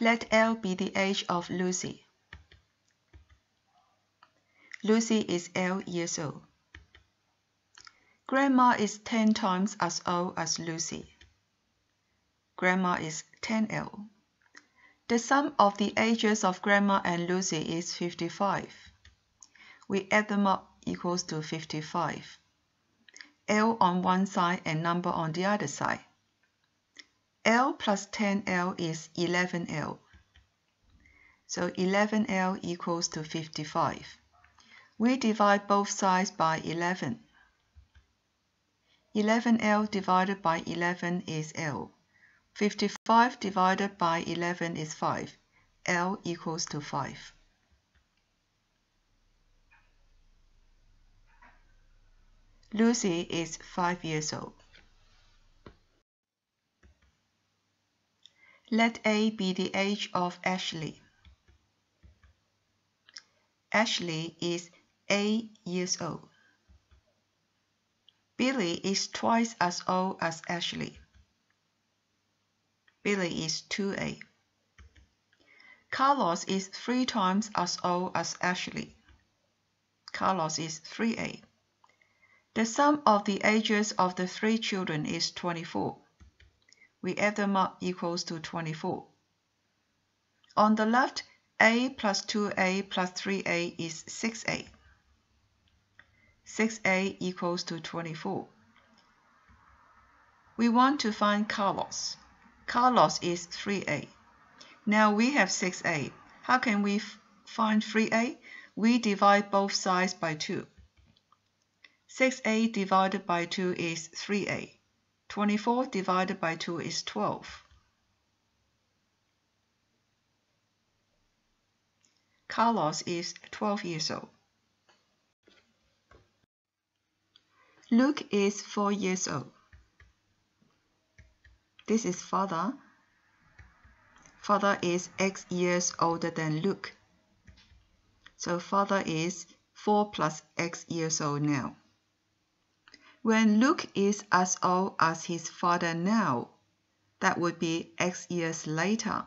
Let L be the age of Lucy. Lucy is L years old. Grandma is 10 times as old as Lucy. Grandma is 10L. The sum of the ages of Grandma and Lucy is 55. We add them up equals to 55. L on one side and number on the other side. L plus 10L is 11L. So 11L equals to 55. We divide both sides by 11. 11L divided by 11 is L. 55 divided by 11 is 5. L equals to 5. Lucy is 5 years old. Let A be the age of Ashley. Ashley is 8 years old. Billy is twice as old as Ashley. Billy is 2A. Carlos is three times as old as Ashley. Carlos is 3A. The sum of the ages of the three children is 24 we add them up equals to 24. On the left, a plus 2a plus 3a is 6a. 6a equals to 24. We want to find Carlos. Carlos is 3a. Now we have 6a. How can we find 3a? We divide both sides by 2. 6a divided by 2 is 3a. 24 divided by 2 is 12. Carlos is 12 years old. Luke is 4 years old. This is father. Father is X years older than Luke. So father is 4 plus X years old now. When Luke is as old as his father now, that would be X years later.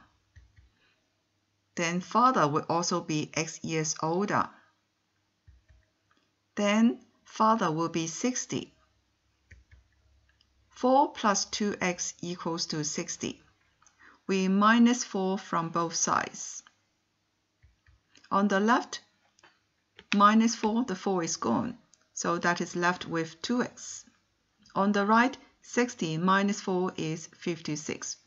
Then father would also be X years older. Then father will be 60. 4 plus 2x equals to 60. We minus 4 from both sides. On the left, minus 4, the 4 is gone so that is left with 2x. On the right, 60 minus 4 is 56.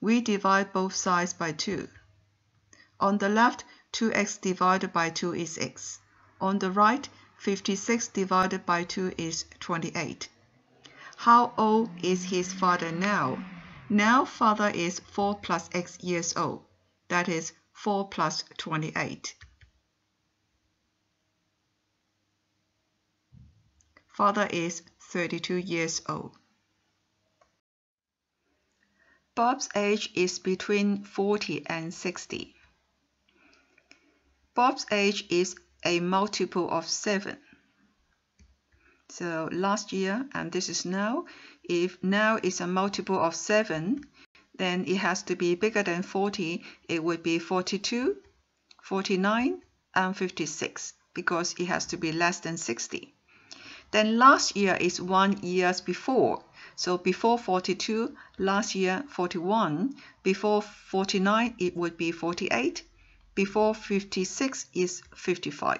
We divide both sides by 2. On the left, 2x divided by 2 is x. On the right, 56 divided by 2 is 28. How old is his father now? Now father is 4 plus x years old. That is 4 plus 28. Father is 32 years old. Bob's age is between 40 and 60. Bob's age is a multiple of 7. So last year, and this is now, if now is a multiple of 7, then it has to be bigger than 40. It would be 42, 49, and 56 because it has to be less than 60. Then last year is one years before. So before 42, last year 41. Before 49, it would be 48. Before 56 is 55.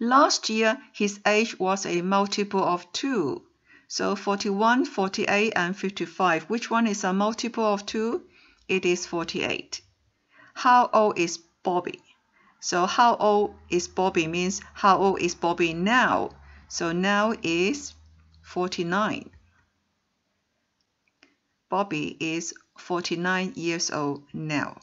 Last year, his age was a multiple of 2. So 41, 48, and 55. Which one is a multiple of 2? It is 48. How old is Bobby? So how old is Bobby means how old is Bobby now? So now is 49. Bobby is 49 years old now.